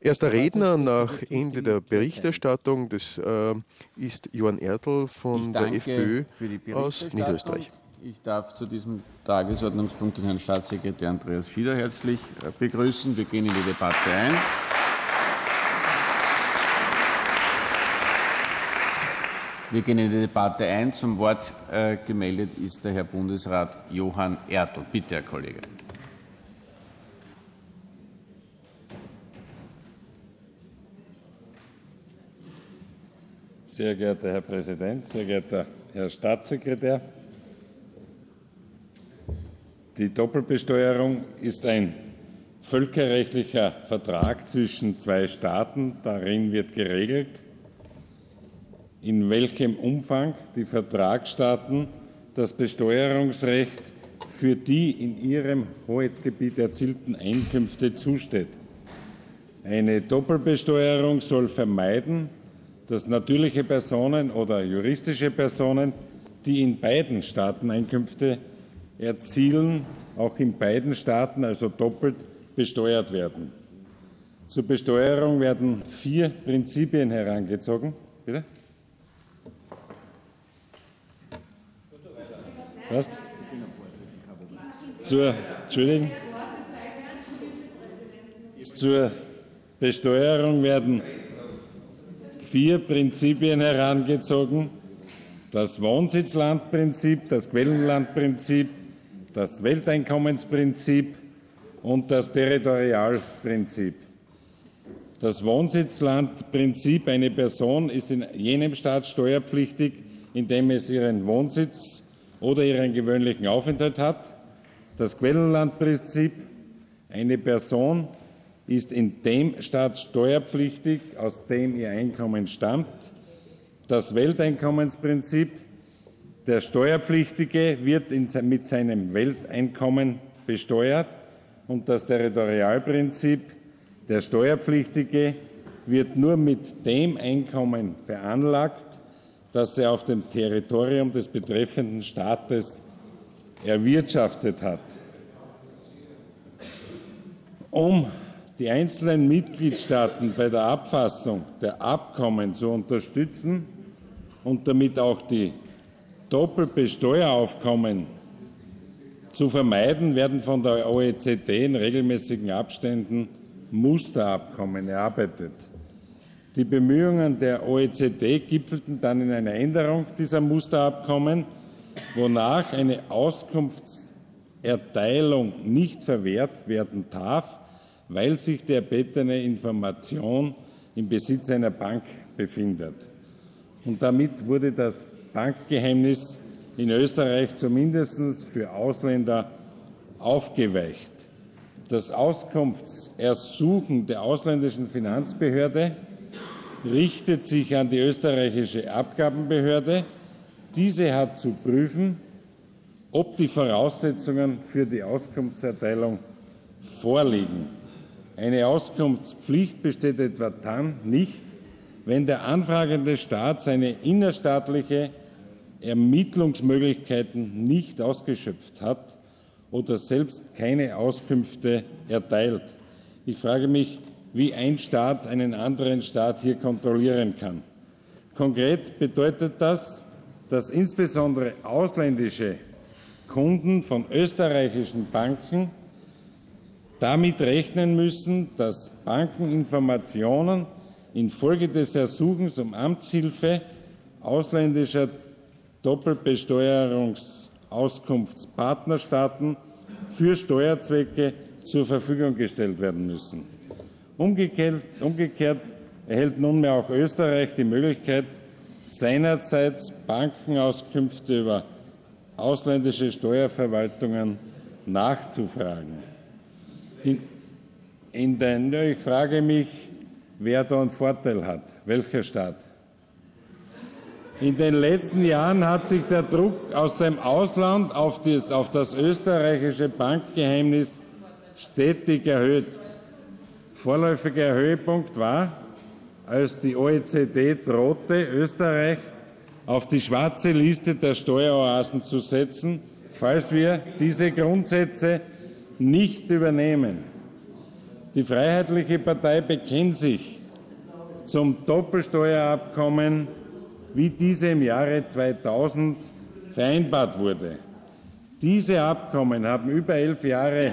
Erster Redner nach Ende der Berichterstattung das, äh, ist Johann Ertl von der FPÖ aus Niederösterreich. Ich darf zu diesem Tagesordnungspunkt den Herrn Staatssekretär Andreas Schieder herzlich äh, begrüßen. Wir gehen in die Debatte ein. Wir gehen in die Debatte ein. Zum Wort äh, gemeldet ist der Herr Bundesrat Johann Ertl. Bitte, Herr Kollege. Sehr geehrter Herr Präsident, sehr geehrter Herr Staatssekretär, die Doppelbesteuerung ist ein völkerrechtlicher Vertrag zwischen zwei Staaten. Darin wird geregelt, in welchem Umfang die Vertragsstaaten das Besteuerungsrecht für die in ihrem Hoheitsgebiet erzielten Einkünfte zusteht. Eine Doppelbesteuerung soll vermeiden, dass natürliche Personen oder juristische Personen, die in beiden Staaten Einkünfte erzielen, auch in beiden Staaten, also doppelt besteuert werden. Zur Besteuerung werden vier Prinzipien herangezogen. Bitte? Was? Zur, Entschuldigung. Zur Besteuerung werden vier Prinzipien herangezogen. Das Wohnsitzlandprinzip, das Quellenlandprinzip, das Welteinkommensprinzip und das Territorialprinzip. Das Wohnsitzlandprinzip, eine Person ist in jenem Staat steuerpflichtig, in dem es ihren Wohnsitz oder ihren gewöhnlichen Aufenthalt hat. Das Quellenlandprinzip, eine Person ist in dem Staat steuerpflichtig, aus dem ihr Einkommen stammt. Das Welteinkommensprinzip, der Steuerpflichtige wird mit seinem Welteinkommen besteuert und das Territorialprinzip, der Steuerpflichtige wird nur mit dem Einkommen veranlagt, das er auf dem Territorium des betreffenden Staates erwirtschaftet hat. Um die einzelnen Mitgliedstaaten bei der Abfassung der Abkommen zu unterstützen und damit auch die Doppelbesteueraufkommen zu vermeiden, werden von der OECD in regelmäßigen Abständen Musterabkommen erarbeitet. Die Bemühungen der OECD gipfelten dann in einer Änderung dieser Musterabkommen, wonach eine Auskunftserteilung nicht verwehrt werden darf, weil sich die erbetene Information im Besitz einer Bank befindet. Und damit wurde das Bankgeheimnis in Österreich zumindest für Ausländer aufgeweicht. Das Auskunftsersuchen der ausländischen Finanzbehörde richtet sich an die österreichische Abgabenbehörde. Diese hat zu prüfen, ob die Voraussetzungen für die Auskunftserteilung vorliegen. Eine Auskunftspflicht besteht etwa dann nicht, wenn der anfragende Staat seine innerstaatliche Ermittlungsmöglichkeiten nicht ausgeschöpft hat oder selbst keine Auskünfte erteilt. Ich frage mich, wie ein Staat einen anderen Staat hier kontrollieren kann. Konkret bedeutet das, dass insbesondere ausländische Kunden von österreichischen Banken damit rechnen müssen, dass Banken Informationen infolge des Ersuchens um Amtshilfe ausländischer Doppelbesteuerungsauskunftspartnerstaaten für Steuerzwecke zur Verfügung gestellt werden müssen. Umgekehrt, umgekehrt erhält nunmehr auch Österreich die Möglichkeit, seinerseits Bankenauskünfte über ausländische Steuerverwaltungen nachzufragen. In, in den, ich frage mich, wer da einen Vorteil hat. Welcher Staat? In den letzten Jahren hat sich der Druck aus dem Ausland auf das, auf das österreichische Bankgeheimnis stetig erhöht. Vorläufiger Höhepunkt war, als die OECD drohte, Österreich auf die schwarze Liste der Steueroasen zu setzen, falls wir diese Grundsätze nicht übernehmen. Die Freiheitliche Partei bekennt sich zum Doppelsteuerabkommen, wie diese im Jahre 2000 vereinbart wurde. Diese Abkommen haben über elf Jahre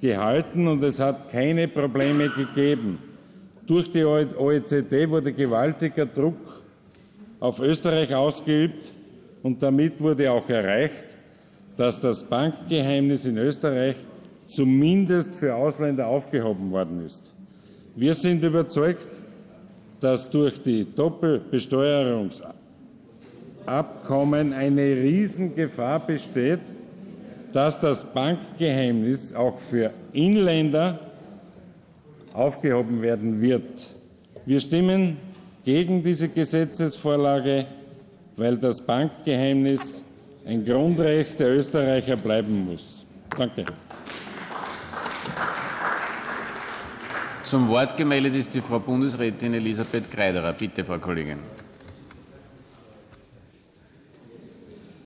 gehalten und es hat keine Probleme gegeben. Durch die OECD wurde gewaltiger Druck auf Österreich ausgeübt und damit wurde auch erreicht, dass das Bankgeheimnis in Österreich zumindest für Ausländer aufgehoben worden ist. Wir sind überzeugt, dass durch die Doppelbesteuerungsabkommen eine Riesengefahr besteht, dass das Bankgeheimnis auch für Inländer aufgehoben werden wird. Wir stimmen gegen diese Gesetzesvorlage, weil das Bankgeheimnis ein Grundrecht der Österreicher bleiben muss. Danke. Zum Wort gemeldet ist die Frau Bundesrätin Elisabeth Greiderer. Bitte, Frau Kollegin.